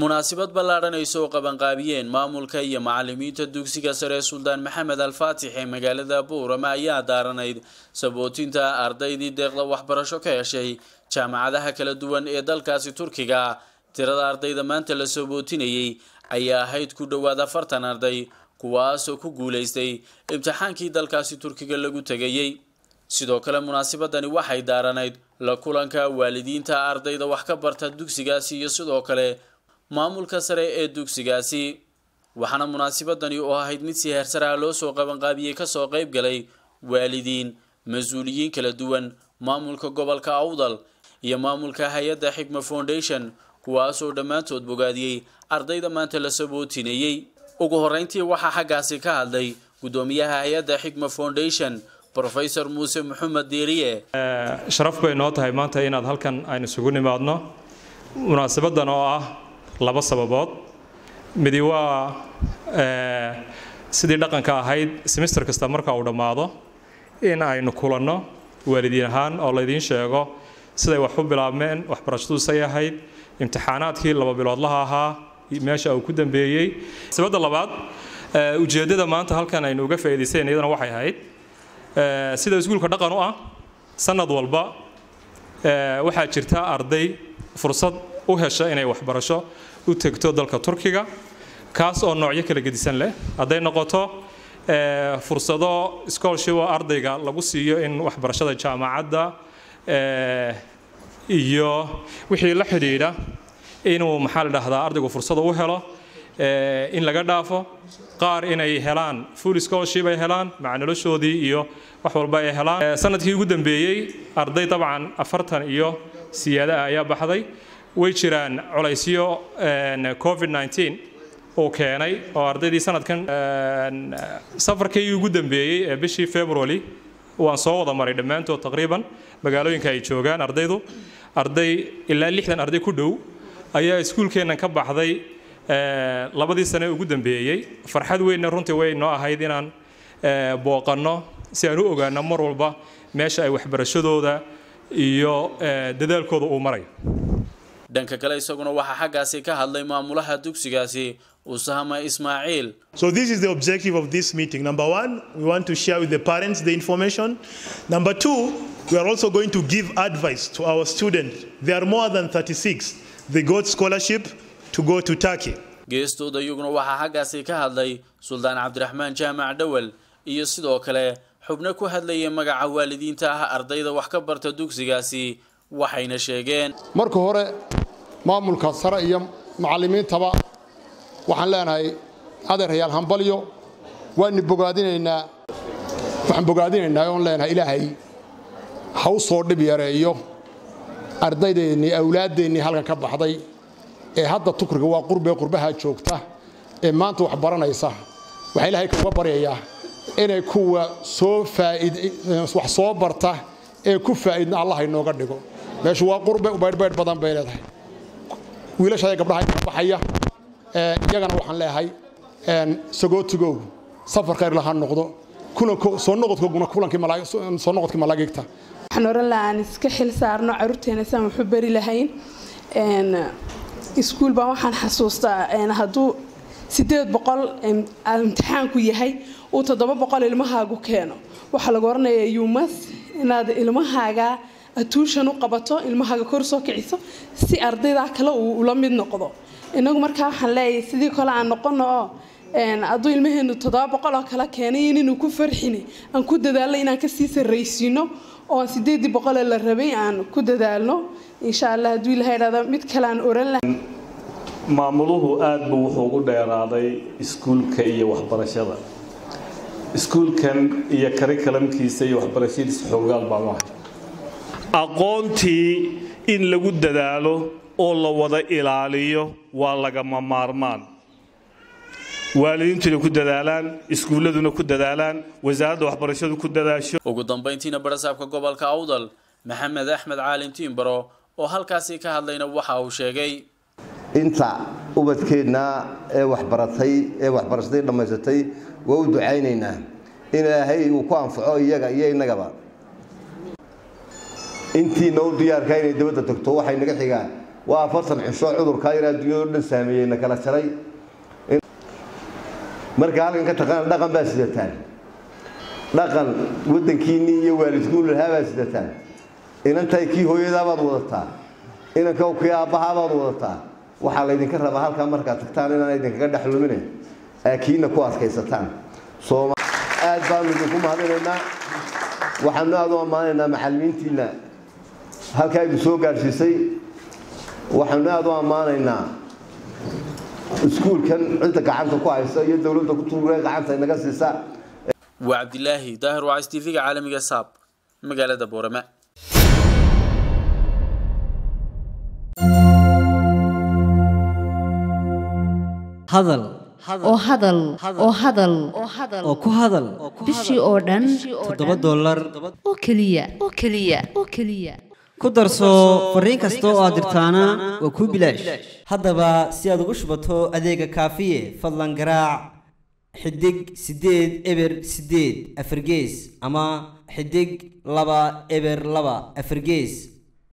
munaasabad ballaadhan ay soo qabanqaabiyeen maamulka iyo macalimiinta dugsiga sare suldaan maxamed alfaatix ee magaalada buurama ayaa daaranayd. Sabootinta ardaydii deeqda waxbarasho ka heshay jaamacadaha kala duwan ee dalkaasi turkiga tirada ardayda maanta la sabootinayay ayaa ahayd ku dhowaad afartan arday kuwaasoo ku guulaystay imtixaankii dalkaasi turkiga lagu tegayey. Sidoo kale munaasabadani waxay daaranayd la kulanka waalidiinta ardayda wax ka barta dugsigaasi iyo sidoo kale maamulka sare ee dugsigaasi waxaana munaasabadani oo ahayd mid si heersaraha loo soo qabanqaabiyey ka soo qayb galay waalidiin mas'uuliyiin kala duwan maamulka gobolka awdal iyo maamulka hay'adda xigma foundation kuwaasoo dhammaantood bogaadiyey ardayda maanta la sabootinayey ugu horreyntii waxaa xaggaasi ka hadlay guddoomiyaha hay'adda xigma foundation rofesor muuse maxamed diiriye sharaf bay noo tahay maanta inaad halkan aynu isugu nimaadno. Munaasabadan oo ah laba sababood. Midi waa sidii dhaqanka ahayd semister kasta marka uu dhammaado in aynu kulanno waalidiin ahaan oo laydiin sheego siday wax u bilaabmeen waxbarashadu say ahayd imtixaanaadkii laba biloodlaha ahaa meesha uu ku dambeeyey. Sababda labaad ujeeddada maanta halkan aynu uga faa'iidaysayn iyadana waxay ahayd sida iskuulka dhaqan u ah sanad walba waxaa jirta arday fursad u hesha inay waxbarasho u tegto dalka turkiga kaas oo noocyo kala gedisan leh. Hadday noqoto fursado scholarship oo ardayga lagu siiyo in waxbarashada jaamacadda iyo wixii la xidhiidha inuu maxaa la dhahdaa ardaygu fursada u helo in laga dhaafo. Qaar inay helaan full scholarship ay helaan maca iyo wax walba ay helaan. Sanadkii ugu dambeeyey arday dabcan afartan iyo siyaada ayaa baxday way jiraan colaysyo covid 19 uu keenay oo ardaydii sanadkan safarkii ugu dambeeyey ee bishii february waan soo wada maray dhammaantood taqriiban. Magaalooyinka ay joogaan ardaydu arday ilaa lixdan arday ku dhow ayaa iskuulkeennan ka baxday labadii sane ugu dambeeyey farxad weynna runtii way noo ahayd inaan booqanno si aan u ogaano mar walba meesha ay waxbarashadooda iyo dadaalkooda uu marayo dhanka kale isaguna waxaa xaggaasi ka hadlay maamulaha dugsigaasi usama ismaaciil So this is the objective of this meeting. Number one, we want to share with the parents the information. Number two, we are also going to give advice to our students. There are more than 36. They got scholarship to go to Turkey. geestooda iyaguna waxaa xaggaasi ka hadlay suldaan cabdiraxmaan jaamac dhowel iyo sidoo kale xubno ku hadlayay magaca waalidiinta ah ardayda wax ka barta dugsigaasi waxayna sheegeen marka hore maamulka sare iyo macallimiintaba waxaan leenahay adeerayaal hambalyo waanu bogaadinaynaa. Waxaan bogaadinaynaa oon leenahay ilaahay ha u soo dhib yareeyo. Ardaydeennii awlaaddeennii halkan ka baxday ee hadda tukriga waa qurbee qurbaha joogta ee maanta wax baranaysa waxaa ilaahay kuga baryayaa inay kuwa soo wax soo barta ee ku faa'idna allah inooga dhigo. Meeshu waa qurbe baydhbaydh badan bay leedahay wiilashaya gabdhaha ka baxaya iyagana waxaan leeyahay sagootigoogu safar khayr laha noqdo soo noqodkii malaagigta. Waxaan oran lahaa aan iska xil saarno caruurteena saan waxu bari lahayn. Iskuul baan waxaan xasuustaa hadduu sideed boqol imtixaanku yahay uu toddoba boqol ilmahaagu keeno. Waxaa lagu oranaya yumas inaad ilmahaaga atuushan u qabato ilmahaaga kor soo kiciso si ardayda kale uu ula mid noqdo. Inagu markaa waxaan leeyahay sidii kale aan noqono oo hadduu ilmaheenu toddoba boqol oo kale keenay inaynu ku farxini aan ku dadaalno inaan ka sii sarraysiino oo sideedii boqolee la rabay aan ku dadaalno. Insha allah hadduu ilahay idhahdo mid kale aan oran lahay maamuluhu aad buu wuxuu ugu dheeraaday iskuulka iyo waxbarashada. Iskuulkan iyo karikalamkiisa iyo waxbarashadiisa xoogaal baan u ahay aqoontii in lagu dadaalo oo la wada ilaaliyo waa lagama maarmaan. Waalidiintuna ku dadaalaan iskuulladuna ku dadaalaan wasaaradda waxbarashadu ku dadaasho. Ugu dambayntiina barasaabka gobolka awdal maxamed axmed caalim tiimbaro oo halkaasi ka hadlayna waxa uu sheegay. Inta ubadkeenna ee waxbaratay ee waxbarashaday dhammaysatay waa u ducaynaynaa. In ilaahay uu ku anfaco iyaga iyo innagaba intiina u diyaarkaa inay dabadda tagto waxay naga xigaan. Waa afartan cisho cudurkaa yar adduunyado dhan saameeyey na kala jaray marka halkan ka taqaan dhaqan baa sidataan. Dhaqan waddankiinnii iyo waalidkuun lahaa baa sidataan. Inantay kii hooyadaabaad wadataa. Inanka kii aabbahaabaad wadataa. Waxaa laydinka rabaa halkaa markaad tagtaan inaan idinkaga dhex lumine kiina ku adkaysataan. Aad baanu idinku mahadinaynaa waxaanu aad u ammaanaynaa macallimiintiina halkaa idin soo gaadhsiisay. Waxaanu aad u ammaanaynaa iskuulkan cidda gacanta ku haysa iyo dowladda ku tuuree gacanta inaga siisa waa cabdilaahi daahir wacays tv-ga caalamiga saab magaalada boorama hadal. Oo hadal. Oo hadal. Oo ku hadal. Bishii oo dhan. Toddoba dollar. Oo keliya. Oo keliya. Oo keliya ku darso fariin kasta oo aad dirtaana waa kuu bilaash. Haddaba si aad ugu shubato adeega kaafiye fadlan garaac xidig siddeed eber siddeed afargees ama xidig laba eber laba afargees